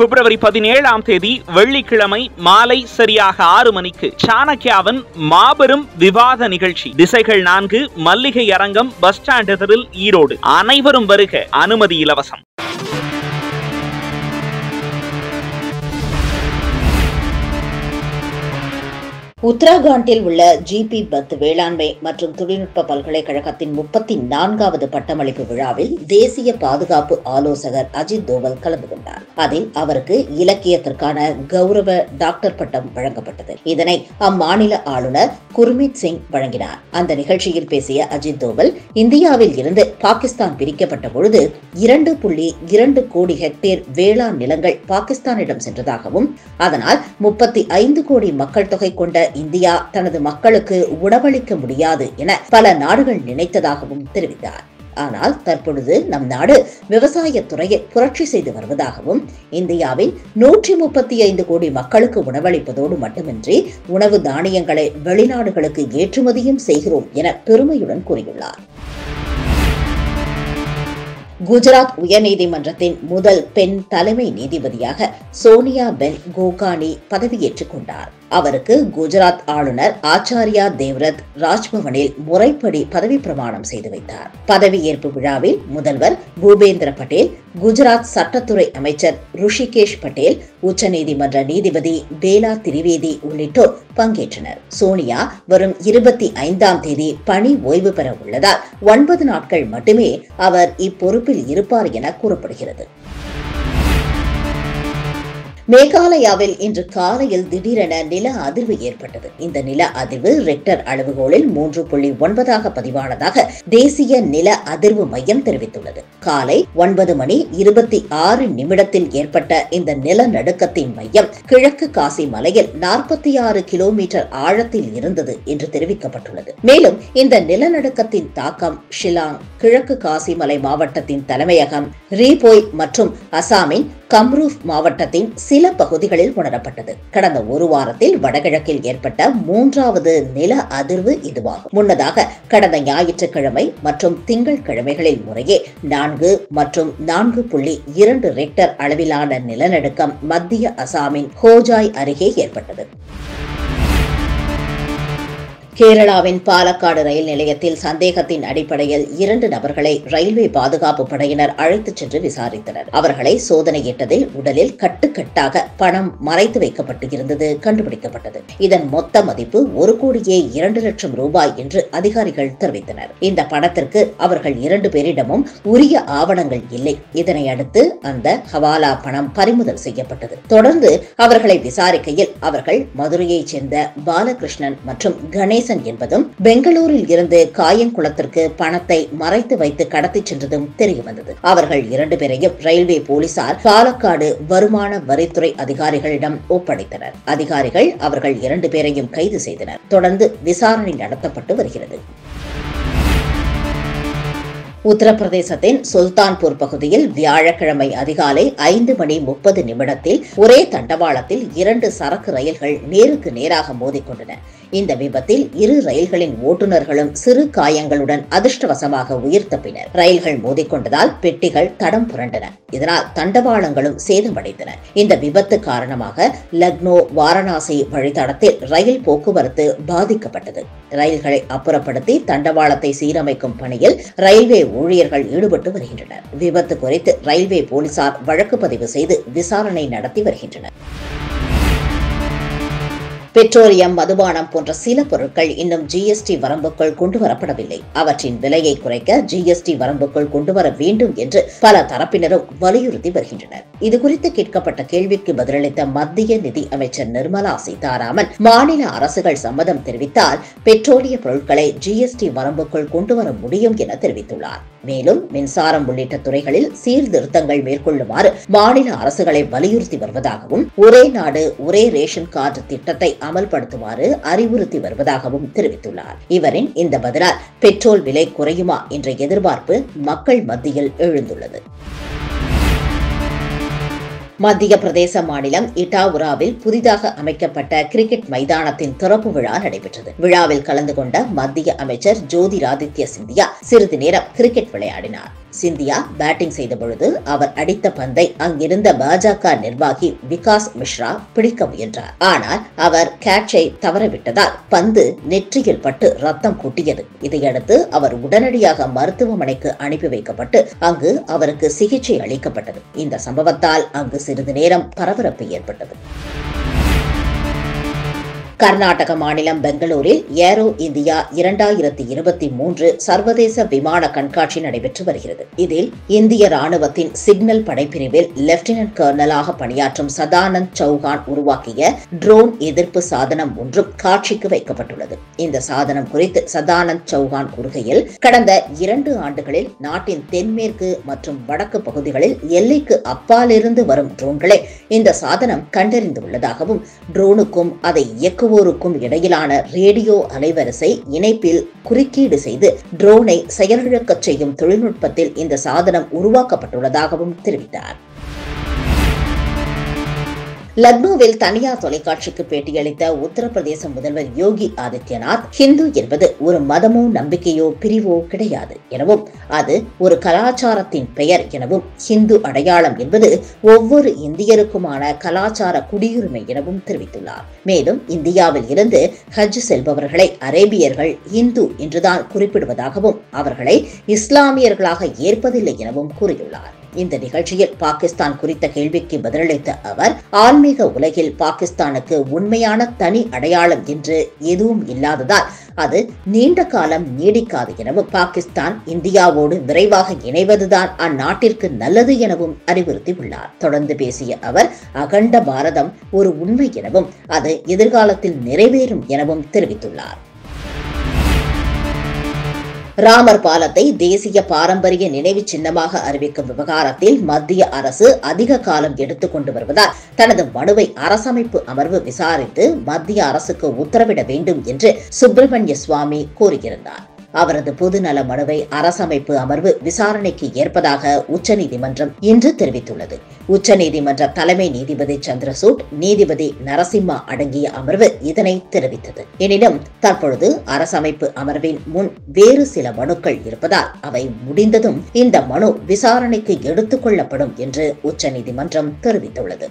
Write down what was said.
பிப்ரவரி பதினேழாம் தேதி வெள்ளிக்கிழமை மாலை சரியாக ஆறு மணிக்கு சாணக்கியாவின் மாபெரும் விவாத நிகழ்ச்சி. திசைகள் நான்கு மல்லிகை அரங்கம் பஸ் ஸ்டாண்ட் எதிரில் ஈரோடு. அனைவரும் வருக அனுமதி இலவசம். உத்தராகண்டில் உள்ள ஜிபி பத் வேளாண்மை மற்றும் தொழில்நுட்ப பல்கலைக்கழகத்தின் முப்பத்தி நான்காவது பட்டமளிப்பு விழாவில் தேசிய பாதுகாப்பு ஆலோசகர் அஜித் தோவல் கலந்து கொண்டார். அதில் அவருக்கு இலக்கியத்திற்கான கௌரவ டாக்டர் பட்டம் வழங்கப்பட்டது. இதனை அம்மாநில ஆளுநர் குர்மீத் சிங் வழங்கினார். அந்த நிகழ்ச்சியில் பேசிய அஜித் தோவல் இந்தியாவில் இருந்து பாகிஸ்தான் பிரிக்கப்பட்ட பொழுது இரண்டு புள்ளி இரண்டு கோடி ஹெக்டேர் வேளாண் நிலங்கள் பாகிஸ்தானிடம் சென்றதாகவும் அதனால் முப்பத்தி ஐந்து கோடி மக்கள் தொகை கொண்ட இந்தியா தனது மக்களுக்கு உணவளிக்க முடியாது என பல நாடுகள் நினைத்ததாகவும் தெரிவித்தார். ஆனால் தற்பொழுது நம் நாடு விவசாய துறையில் புரட்சி செய்து வருவதாகவும் இந்தியாவில் நூற்றி முப்பத்தி ஐந்து கோடி மக்களுக்கு உணவளிப்பதோடு மட்டுமின்றி உணவு தானியங்களை வெளிநாடுகளுக்கு ஏற்றுமதியும் செய்கிறோம் என பெருமையுடன் கூறியுள்ளார். குஜராத் உயர்நீதிமன்றத்தின் முதல் பெண் தலைமை நீதிபதியாக சோனியா பென் கோகானி பதவியேற்றுக் கொண்டார். அவருக்கு குஜராத் ஆளுநர் ஆச்சாரியா தேவ்ரத் ராஜ்பவனில் முறைப்படி பதவி பிரமாணம் செய்து வைத்தார். பதவியேற்பு விழாவில் முதல்வர் பூபேந்திர பட்டேல் குஜராத் சட்டத்துறை அமைச்சர் ருஷிகேஷ் பட்டேல் உச்சநீதிமன்ற நீதிபதி பேலா திரிவேதி உள்ளிட்டோர் பங்கேற்றனர். சோனியா வரும் இருபத்தி ஐந்தாம் தேதி பணி ஓய்வு பெற உள்ளதால் ஒன்பது நாட்கள் மட்டுமே அவர் இப்பொறுப்பில் இருப்பார் என கூறப்படுகிறது. மேகாலயாவில் இன்று காலையில் திடீரென நில அதிர்வு ஏற்பட்டது. இந்த நில அதிர்வு ரெக்டர் அளவுகோலில் மூன்று புள்ளி ஒன்பதாக பதிவானதாக தேசிய நில அதிர்வு மையம் தெரிவித்துள்ளது. காலை ஒன்பது மணி இருபத்தி ஆறு நிமிடத்தில் ஏற்பட்ட இந்த நிலநடுக்கத்தின் மையம் கிழக்கு காசி மலையில் நாற்பத்தி ஆறு கிலோமீட்டர் ஆழத்தில் இருந்தது என்று தெரிவிக்கப்பட்டுள்ளது. மேலும் இந்த நிலநடுக்கத்தின் தாக்கம் ஷிலாங் கிழக்கு காசி மலை மாவட்டத்தின் தலைமையகம் ரீபோய் மற்றும் அசாமின் கம்ரூப் மாவட்டத்தின் சில பகுதிகளில் உணரப்பட்டது. கடந்த ஒரு வாரத்தில் வடகிழக்கில் ஏற்பட்ட மூன்றாவது நில அதிர்வு இதுவாகும். முன்னதாக கடந்த ஞாயிற்றுக்கிழமை மற்றும் திங்கள் கிழமைகளில் முறையே நான்கு மற்றும் நான்கு புள்ளி இரண்டு ரெக்டர் அளவிலான நிலநடுக்கம் மத்திய அசாமின் ஹோஜாய் அருகே ஏற்பட்டது. கேரளாவின் பாலக்காடு ரயில் நிலையத்தில் சந்தேகத்தின் அடிப்படையில் இரண்டு நபர்களை ரயில்வே பாதுகாப்பு படையினர் அழைத்துச் சென்று விசாரித்தனர். அவர்களை சோதனையிட்டதில் உடலில் கட்டுக்கட்டாக பணம் மறைத்து வைக்கப்பட்டு இருந்தது கண்டுபிடிக்கப்பட்டது. இதன் மொத்த மதிப்பு ஒரு கோடியே இரண்டு லட்சம் ரூபாய் என்று அதிகாரிகள் தெரிவித்தனர். இந்த பணத்திற்கு அவர்கள் இரண்டு பேரிடமும் உரிய ஆவணங்கள் இல்லை. இதனை அடுத்து அந்த ஹவாலா பணம் பறிமுதல் செய்யப்பட்டது. தொடர்ந்து அவர்களை விசாரிக்கையில் அவர்கள் மதுரையைச் சேர்ந்த பாலகிருஷ்ணன் மற்றும் கணேஷ் கணேசன் என்பதும் பெங்களூரில் இருந்து காயங்குளத்திற்கு பணத்தை மறைத்து வைத்து கடத்திச் சென்றதும் தெரியவந்தது அவர்கள் இரண்டு பேரையும் ரயில்வே போலீசார் பாலக்காடு வருமான வரித்துறை அதிகாரிகளிடம் ஒப்படைத்தனர். அதிகாரிகள் அவர்கள் இரண்டு பேரையும் கைது செய்தனர். தொடர்ந்து விசாரணை நடத்தப்பட்டு வருகிறது. உத்தரப்பிரதேசத்தின் சுல்தான்பூர் பகுதியில் வியாழக்கிழமை அதிகாலை ஐந்து மணி முப்பது நிமிடத்தில் ஒரே தண்டவாளத்தில் இரண்டு சரக்கு ரயில்கள் நேருக்கு நேராக மோதிக்கொண்டன. இந்த விபத்தில் இரு ரயில்களின் ஓட்டுநர்களும் சிறு காயங்களுடன் அதிர்ஷ்டவசமாக உயிர் தப்பினர். ரயில்கள் மோதிக்கொண்டதால் பெட்டிகள் தடம் புரண்டன. இதனால் தண்டவாளங்களும் சேதமடைந்தன. இந்த விபத்து காரணமாக லக்னோ வாரணாசி வழித்தடத்தில் ரயில் போக்குவரத்து பாதிக்கப்பட்டது. ரயில்களை அப்புறப்படுத்தி தண்டவாளத்தை சீரமைக்கும் பணியில் ரயில்வே ஊழியர்கள் ஈடுபட்டு வருகின்றனர். விபத்து குறித்து ரயில்வே போலீசார் வழக்கு பதிவு செய்து விசாரணை நடத்தி வருகின்றனர். பெட்ரோலியம் மதுபானம் போன்ற சில பொருட்கள் இன்னும் ஜிஎஸ்டி வரம்புக்குள் கொண்டுவரப்படவில்லை. அவற்றின் விலையை குறைக்க ஜிஎஸ்டி வரம்புக்குள் கொண்டுவர வேண்டும் என்று பல தரப்பினரும் வலியுறுத்தி வருகின்றனர். இதுகுறித்து கேட்கப்பட்ட கேள்விக்கு பதிலளித்த மத்திய நிதி அமைச்சர் நிர்மலா சீதாராமன் மாநில அரசுகள் சம்மதம் தெரிவித்தால் பெட்ரோலிய பொருட்களை ஜிஎஸ்டி வரம்புக்குள் கொண்டுவர முடியும் என தெரிவித்துள்ளார். மேலும் மின்சாரம் உள்ளிட்ட துறைகளில் சீர்திருத்தங்கள் மேற்கொள்ளுமாறு மாநில அரசுகளை வலியுறுத்தி வருவதாகவும் ஒரே நாடு ஒரே ரேஷன் கார்டு திட்டத்தை அமல்படுத்துமாறு அறிவுறுத்தி வருவதாகவும் தெரிவித்துள்ளார். இவரின் இந்த பதிலால் பெட்ரோல் விலை குறையுமா என்ற எதிர்பார்ப்பு மக்கள் மத்தியில் எழுந்துள்ளது. மத்திய பிரதேச மாநிலம் இட்டாவுராவில் புதிதாக அமைக்கப்பட்ட கிரிக்கெட் மைதானத்தின் திறப்பு விழா நடைபெற்றது. விழாவில் கலந்து கொண்ட மத்திய அமைச்சர் ஜோதிராதித்ய சிந்தியா சிறிது நேரம் கிரிக்கெட் விளையாடினார். சிந்தியா பேட்டிங் செய்த பொழுது அவர் அடித்த பந்தை அங்கிருந்த பாஜக நிர்வாகி விகாஸ் மிஸ்ரா பிடிக்க முயன்றார். ஆனால் அவர் கேட்சை தவறவிட்டதால் பந்து நெற்றியில் பட்டு ரத்தம் கொட்டியது. இதையடுத்து அவர் உடனடியாக மருத்துவமனைக்கு அனுப்பி வைக்கப்பட்டு அங்கு அவருக்கு சிகிச்சை அளிக்கப்பட்டது. இந்த சம்பவத்தால் அங்கு சிறிது நேரம் பரபரப்பு ஏற்பட்டது. கர்நாடக மாநிலம் பெங்களூரில் ஏரோ இந்தியா இரண்டாயிரத்தி இருபத்தி மூன்று சர்வதேச விமான கண்காட்சி நடைபெற்று வருகிறது. இதில் இந்திய ராணுவத்தின் சிக்னல் படைப்பிரிவில் லெப்டினன்ட் கர்னலாக பணியாற்றும் சதானந்த் சௌஹான் உருவாக்கிய ட்ரோன் எதிர்ப்பு சாதனம் ஒன்றும் காட்சிக்கு வைக்கப்பட்டுள்ளது. இந்த சாதனம் குறித்து சதானந்த் சௌஹான் கூறுகையில் கடந்த இரண்டு ஆண்டுகளில் நாட்டின் தென்மேற்கு மற்றும் வடக்கு பகுதிகளில் எல்லைக்கு அப்பாலிருந்து வரும் ட்ரோன்களை இந்த சாதனம் கண்டறிந்துள்ளதாகவும் ட்ரோனுக்கும் அதை இயக்குவோருக்கும் இடையிலான ரேடியோ அலைவரிசை இணைப்பில் குறுக்கீடு செய்து ட்ரோனை செயலிழக்கச் செய்யும் தொழில்நுட்பத்தில் இந்த சாதனம் உருவாக்கப்பட்டுள்ளதாகவும் தெரிவித்தார். லக்னோவில் தனியார் தொலைக்காட்சிக்கு பேட்டியளித்த உத்தரப்பிரதேச முதல்வர் யோகி ஆதித்யநாத் ஹிந்து என்பது ஒரு மதமோ நம்பிக்கையோ பிரிவோ கிடையாது எனவும் அது ஒரு கலாச்சாரத்தின் பெயர் எனவும் ஹிந்து அடையாளம் என்பது ஒவ்வொரு இந்தியருக்குமான கலாச்சார குடியுரிமை எனவும் தெரிவித்துள்ளார். மேலும் இந்தியாவில் இருந்து ஹஜ் செல்பவர்களை அரேபியர்கள் இந்து என்றுதான் குறிப்பிடுவதாகவும் அவர்களை இஸ்லாமியர்களாக ஏற்பதில்லை எனவும் கூறியுள்ளார். இந்த நிகழ்ச்சியில் பாகிஸ்தான் குறித்த கேள்விக்கு பதிலளித்த அவர் ஆன்மீக உலகில் பாகிஸ்தானுக்கு உண்மையான தனி அடையாளம் என்று எதுவும் இல்லாததால் அது நீண்ட காலம் நீடிக்காது எனவும் பாகிஸ்தான் இந்தியாவோடு விரைவாக இணைவதுதான் அந்நாட்டிற்கு நல்லது எனவும் அறிவுறுத்தியுள்ளார். தொடர்ந்து பேசிய அவர் அகண்ட பாரதம் ஒரு உண்மை எனவும் அது எதிர்காலத்தில் நிறைவேறும் எனவும் தெரிவித்துள்ளார். ராமர் பாலத்தை தேசிய பாரம்பரிய நினைவு சின்னமாக அறிவிக்கும் விவகாரத்தில் மத்திய அரசு அதிக காலம் எடுத்துக்கொண்டு வருவதால் தனது மனுவை அரசமைப்பு அமர்வு விசாரித்து மத்திய அரசுக்கு உத்தரவிட வேண்டும் என்று சுப்பிரமணிய சுவாமி கூறியிருந்தார். அவரது பொதுநல மனுவை அரசமைப்பு அமர்வு விசாரணைக்கு ஏற்பதாக உச்சநீதிமன்றம் இன்று தெரிவித்துள்ளது. உச்சநீதிமன்ற தலைமை நீதிபதி சந்திரசூட் நீதிபதி நரசிம்மா அடங்கிய அமர்வு இதனை தெரிவித்தது. எனினும் தற்பொழுது அரசமைப்பு அமர்வின் முன் வேறு சில மனுக்கள் இருப்பதால் அவை முடிந்ததும் இந்த மனு விசாரணைக்கு எடுத்துக் கொள்ளப்படும் என்று உச்சநீதிமன்றம் தெரிவித்துள்ளது.